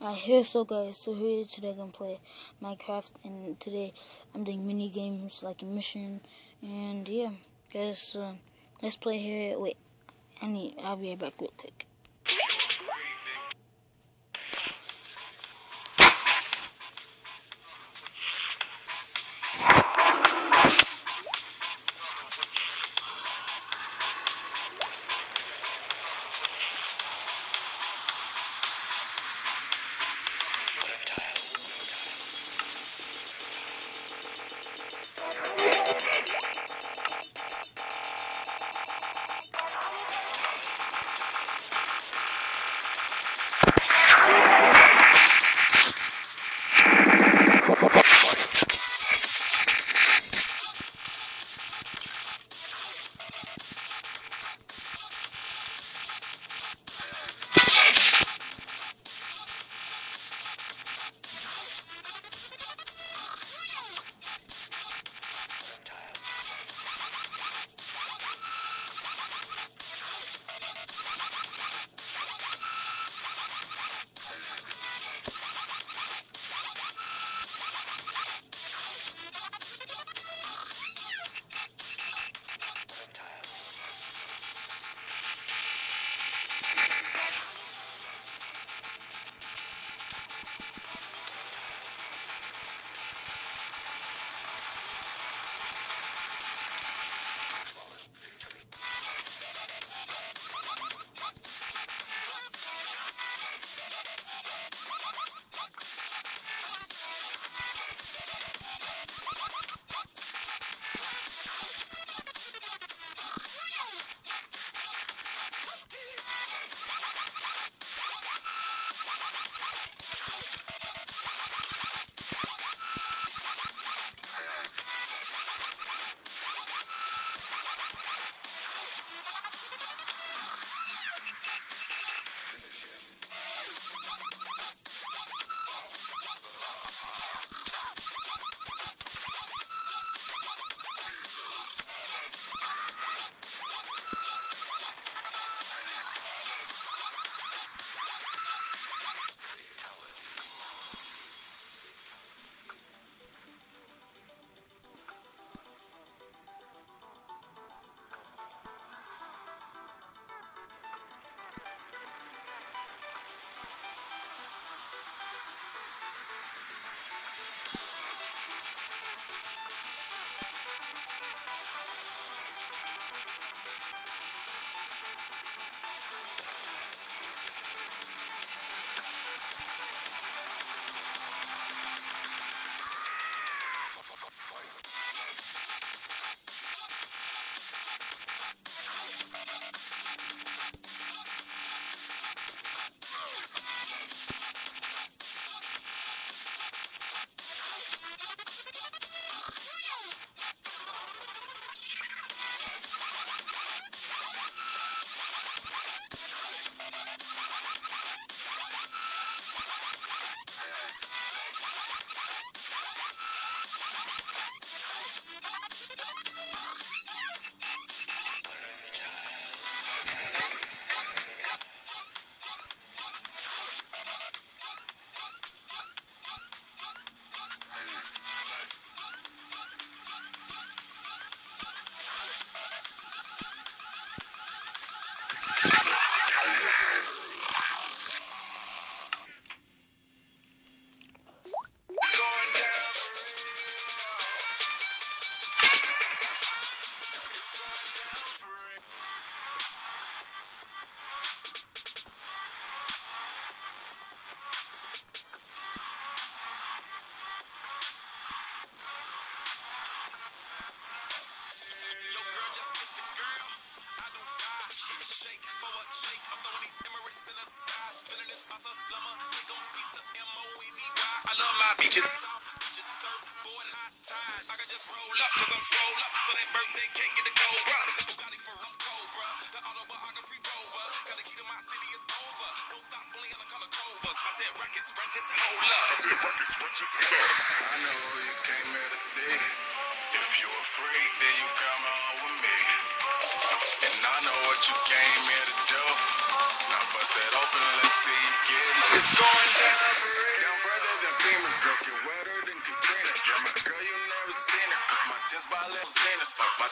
I hear so guys, so here today I'm gonna play Minecraft, and today I'm doing mini games like a mission, and yeah, guys, uh, um, let's play here. Wait, I need, I'll be right back real quick.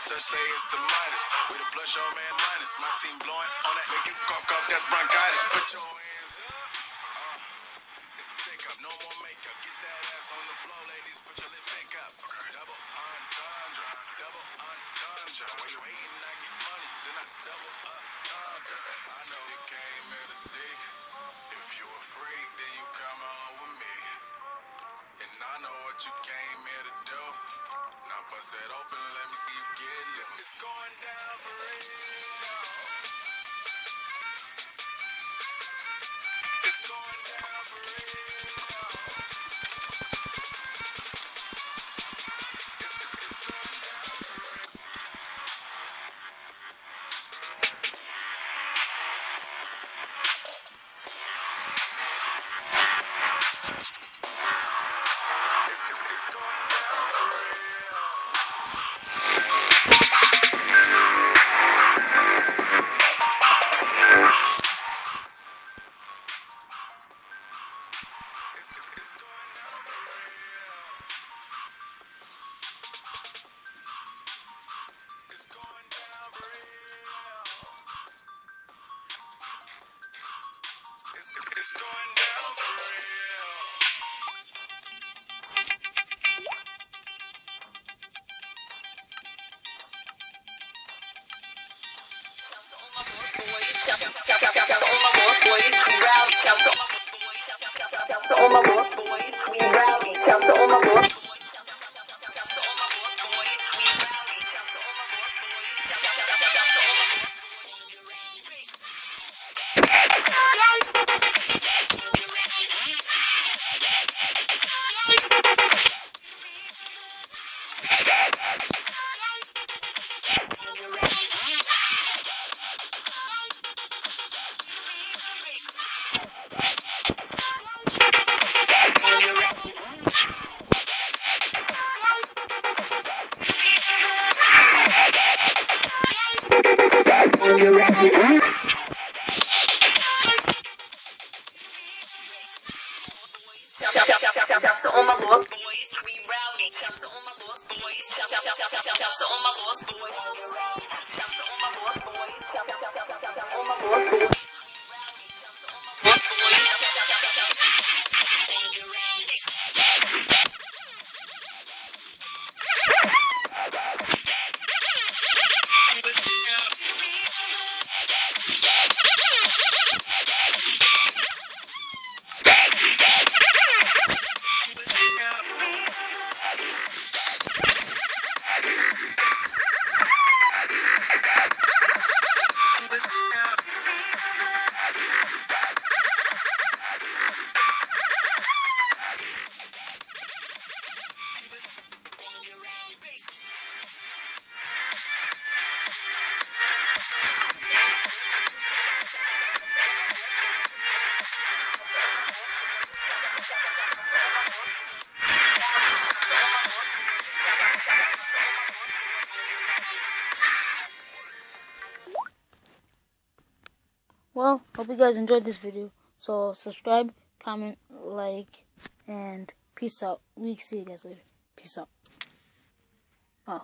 Touch say it's the minus. With a blush, your man minus. My team blowing on that. Make you cough, cough, that's bronchitis. Put your hands up. Uh, it's a stick no more makeup. Get that ass on the floor, ladies. Put your lip up. Double entendre, double entendre. When you I know what you came here to do. Now bust it open, let me see you get loose. It's going down for real. All my boss boys, we rowdy. Shouts to all To all my boss boys. Shouts hope you guys enjoyed this video. So subscribe, comment, like, and peace out. We see you guys later. Peace out. Oh.